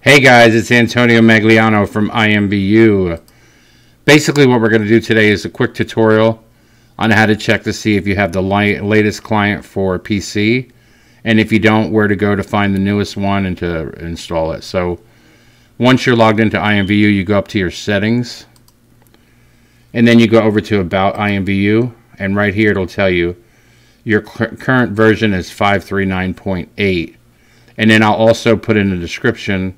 Hey guys, it's Antonio Magliano from IMVU. Basically what we're going to do today is a quick tutorial on how to check to see if you have the latest client for PC and if you don't, where to go to find the newest one and to install it. So once you're logged into IMVU, you go up to your settings and then you go over to about IMVU and right here it'll tell you your current version is 539.8 and then I'll also put in the description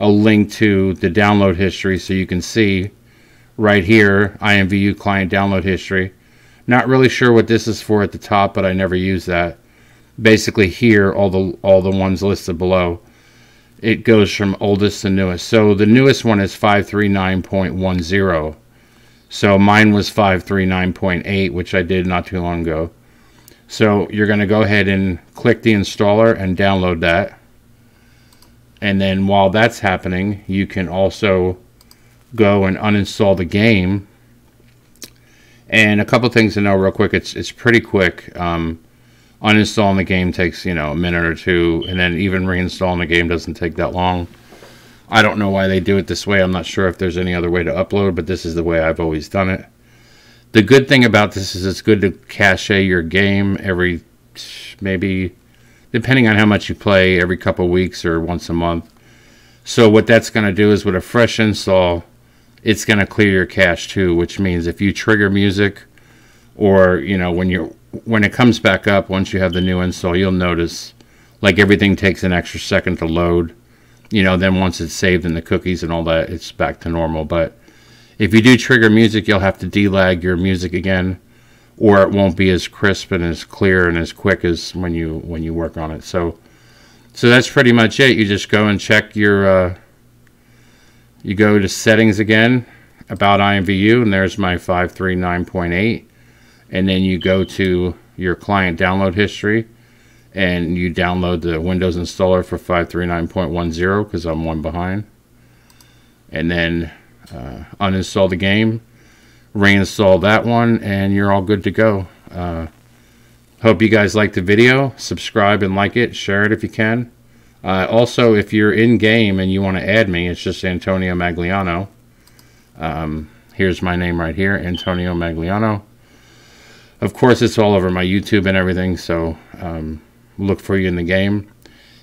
a link to the download history so you can see right here IMVU client download history. Not really sure what this is for at the top, but I never use that. Basically here, all the all the ones listed below, it goes from oldest to newest. So the newest one is 539.10. So mine was 539.8, which I did not too long ago. So you're going to go ahead and click the installer and download that. And then while that's happening, you can also go and uninstall the game. And a couple things to know real quick. It's it's pretty quick. Um, uninstalling the game takes you know a minute or two, and then even reinstalling the game doesn't take that long. I don't know why they do it this way. I'm not sure if there's any other way to upload, but this is the way I've always done it. The good thing about this is it's good to cache your game every maybe depending on how much you play every couple weeks or once a month. So what that's going to do is with a fresh install, it's going to clear your cache too, which means if you trigger music or, you know, when you're when it comes back up once you have the new install, you'll notice like everything takes an extra second to load. You know, then once it's saved in the cookies and all that, it's back to normal. But if you do trigger music, you'll have to delag your music again or it won't be as crisp and as clear and as quick as when you when you work on it. So so that's pretty much it. You just go and check your uh, you go to settings again about IMVU and there's my 539.8 and then you go to your client download history and you download the Windows installer for 539.10 because I'm one behind and then uh, uninstall the game reinstall that one and you're all good to go. Uh, hope you guys like the video. Subscribe and like it. Share it if you can. Uh, also, if you're in game and you want to add me, it's just Antonio Magliano. Um, here's my name right here, Antonio Magliano. Of course, it's all over my YouTube and everything, so um, look for you in the game.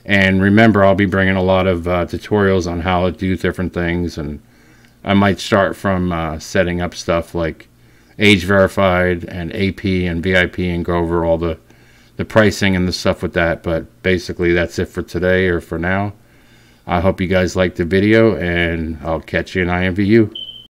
And remember, I'll be bringing a lot of uh, tutorials on how to do different things and I might start from uh, setting up stuff like age verified and AP and VIP and go over all the the pricing and the stuff with that. But basically, that's it for today or for now. I hope you guys liked the video, and I'll catch you in IMVU.